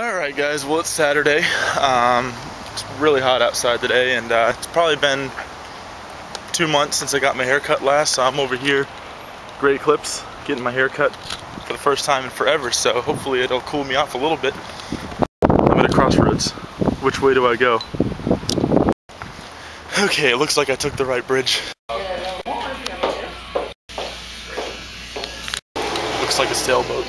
Alright guys, well it's Saturday. Um, it's really hot outside today and uh, it's probably been two months since I got my hair cut last, so I'm over here, Great Clips, getting my hair cut for the first time in forever, so hopefully it'll cool me off a little bit. I'm at a crossroads. Which way do I go? Okay, it looks like I took the right bridge. Looks like a sailboat.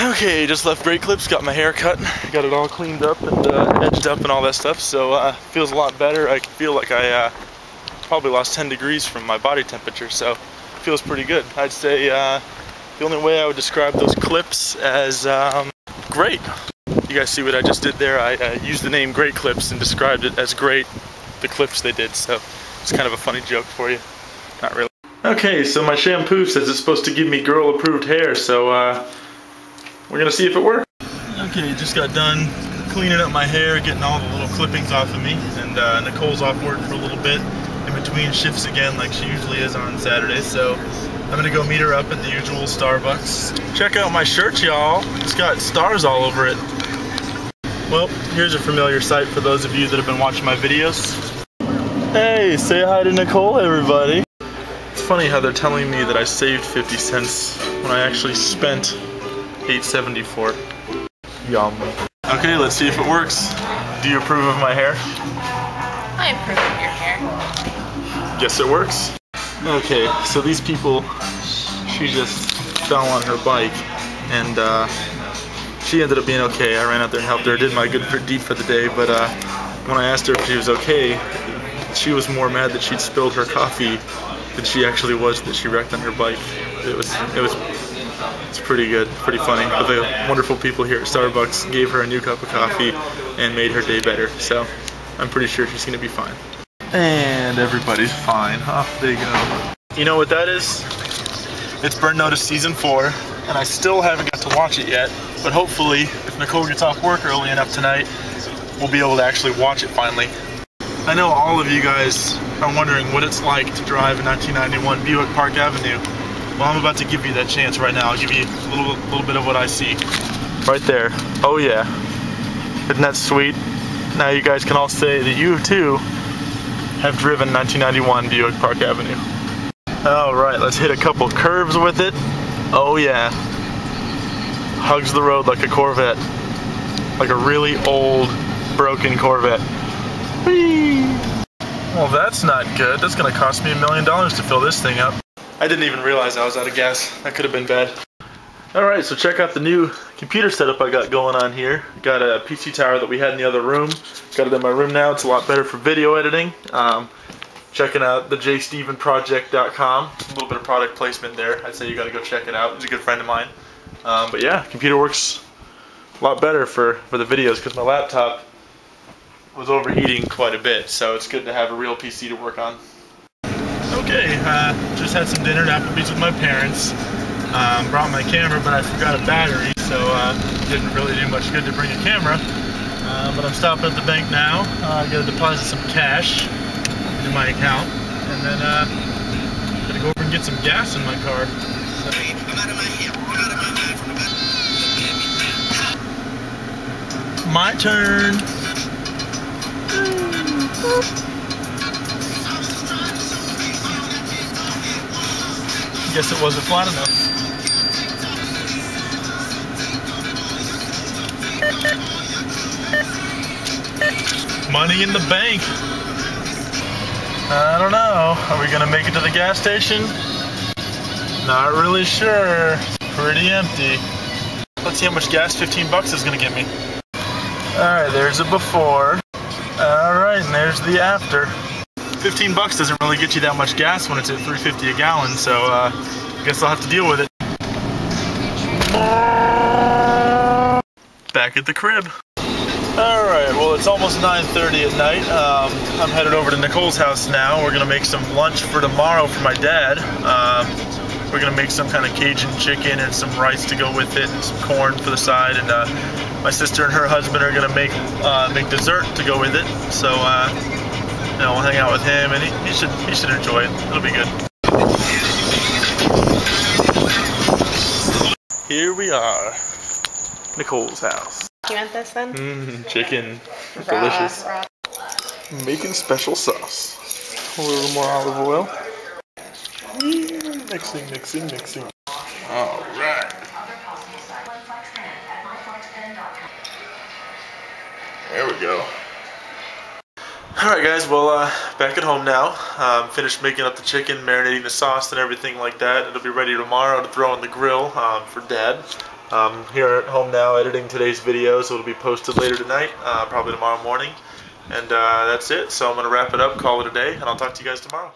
Okay, just left Great Clips, got my hair cut, got it all cleaned up and uh, edged up and all that stuff, so uh, feels a lot better. I feel like I uh, probably lost 10 degrees from my body temperature, so feels pretty good. I'd say uh, the only way I would describe those clips as um, great. You guys see what I just did there? I uh, used the name Great Clips and described it as great, the clips they did, so it's kind of a funny joke for you. Not really. Okay, so my shampoo says it's supposed to give me girl approved hair, so uh, we're gonna see if it works. Okay, just got done cleaning up my hair, getting all the little clippings off of me, and uh, Nicole's off work for a little bit in between shifts again, like she usually is on Saturdays. So I'm gonna go meet her up at the usual Starbucks. Check out my shirt, y'all. It's got stars all over it. Well, here's a familiar sight for those of you that have been watching my videos. Hey, say hi to Nicole, everybody. It's funny how they're telling me that I saved 50 cents when I actually spent 874. Yum. Okay, let's see if it works. Do you approve of my hair? I approve of your hair. Guess it works. Okay, so these people, she just fell on her bike and uh, she ended up being okay. I ran out there and helped her, did my good for deed for the day, but uh, when I asked her if she was okay, she was more mad that she'd spilled her coffee than she actually was that she wrecked on her bike. It was, it was it's pretty good, pretty funny. But the wonderful people here at Starbucks gave her a new cup of coffee and made her day better. So I'm pretty sure she's gonna be fine. And everybody's fine. Off they go. You know what that is? It's Burn Notice Season 4, and I still haven't got to watch it yet. But hopefully, if Nicole gets off work early enough tonight, we'll be able to actually watch it finally. I know all of you guys are wondering what it's like to drive a 1991 Buick Park Avenue. Well, I'm about to give you that chance right now. I'll give you a little, little bit of what I see. Right there. Oh yeah. Isn't that sweet? Now you guys can all say that you too have driven 1991 Buick Park Avenue. All right, let's hit a couple curves with it. Oh yeah. Hugs the road like a Corvette. Like a really old, broken Corvette. Whee! Well, that's not good. That's gonna cost me a million dollars to fill this thing up. I didn't even realize I was out of gas. That could have been bad. Alright, so check out the new computer setup I got going on here. Got a PC tower that we had in the other room. Got it in my room now. It's a lot better for video editing. Um, checking out the jstephenproject.com. A little bit of product placement there. I'd say you gotta go check it out. He's a good friend of mine. Um, but yeah, computer works a lot better for, for the videos because my laptop was overheating quite a bit. So it's good to have a real PC to work on. Okay, uh, just had some dinner at Applebee's with my parents. Um, brought my camera, but I forgot a battery, so uh, didn't really do much good to bring a camera. Uh, but I'm stopping at the bank now. Uh, I got to deposit some cash into my account, and then uh, gotta go over and get some gas in my car. So. My turn. Guess it wasn't flat enough. Money in the bank. I don't know. Are we gonna make it to the gas station? Not really sure. Pretty empty. Let's see how much gas 15 bucks is gonna get me. Alright, there's a before. Alright, and there's the after. 15 bucks doesn't really get you that much gas when it's at 350 a gallon, so uh, I guess I'll have to deal with it. Back at the crib. Alright, well it's almost 9.30 at night. Um, I'm headed over to Nicole's house now. We're going to make some lunch for tomorrow for my dad. Um, we're going to make some kind of Cajun chicken and some rice to go with it and some corn for the side. And uh, my sister and her husband are going to make uh, make dessert to go with it. So, uh, you know, we'll hang out with him and he, he should he should enjoy it. It'll be good. Here we are, Nicole's house. You want this one? Mmm, chicken. Raw, Delicious. raw. Making special sauce. A little more olive oil. Mm, Mixing, mixing, mixing. Alright. There we go. Alright guys, well uh, back at home now. Um, finished making up the chicken, marinating the sauce and everything like that. It'll be ready tomorrow to throw on the grill um, for dad. Um, here at home now editing today's video, so it'll be posted later tonight, uh, probably tomorrow morning. And uh, that's it, so I'm going to wrap it up, call it a day, and I'll talk to you guys tomorrow.